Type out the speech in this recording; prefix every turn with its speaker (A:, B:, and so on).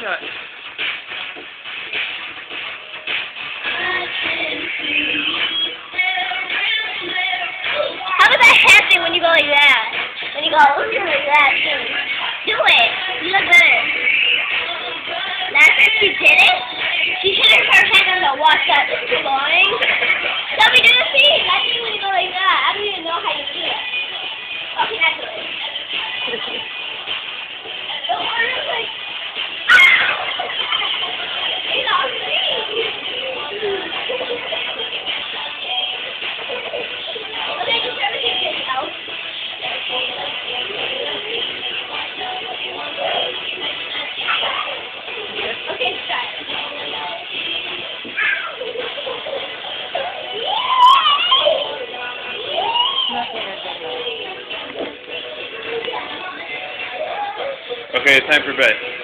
A: got?
B: How about that thing when you go like that? When you go like that too. Do it. You look better. Last time she did it, she hit her hand on the watch that going. Let me do the scene. That's when you go like that. I don't even know how you do it. Okay, that's it.
A: Okay, it's time for bed.